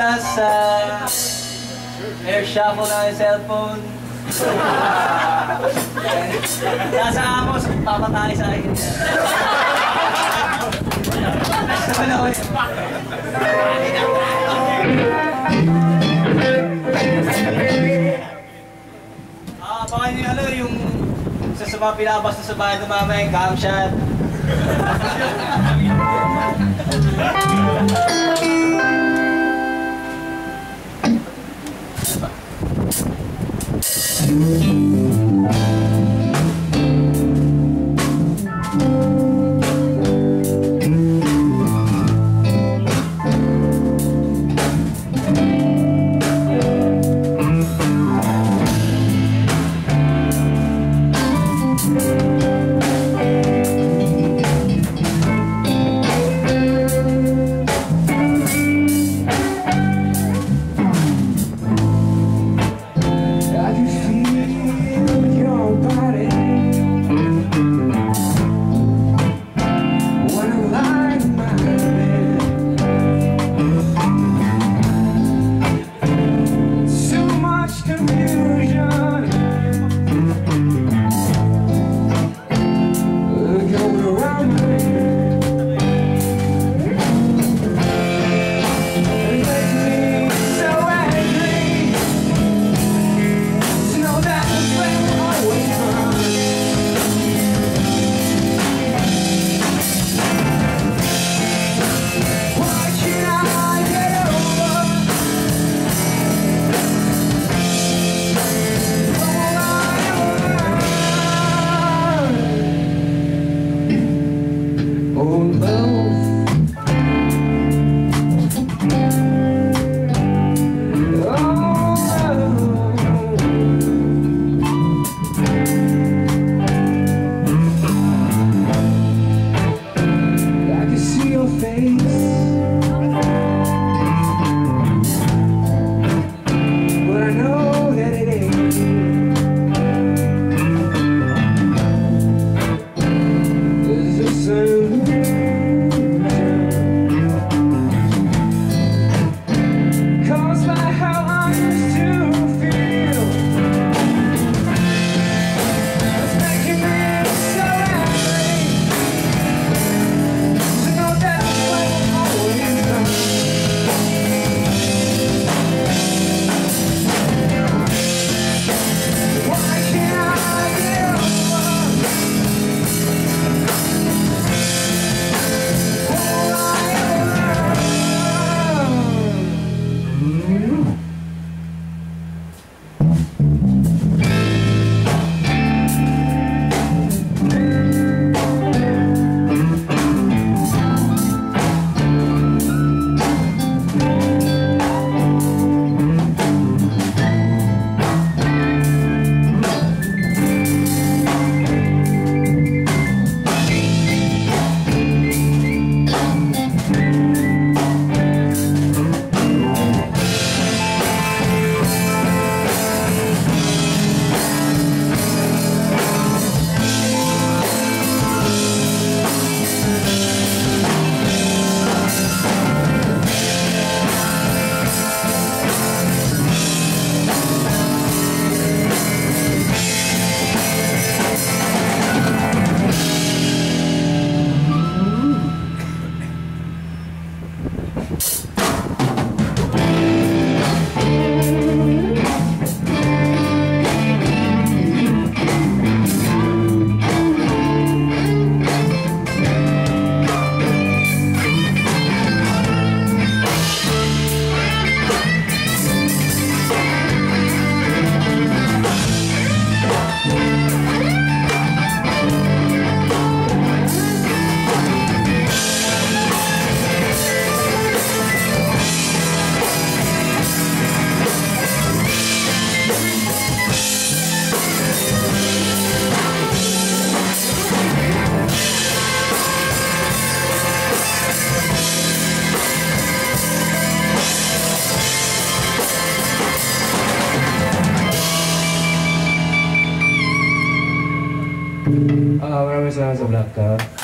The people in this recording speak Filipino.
Plus, uh, air shuffle na yung cellphone. Nasa ako, papatay sa akin. Nasa na ako Ah, baka yung ano, yung sa sa mga pinabas na sa bahay ng mama yung. hour is as a black card.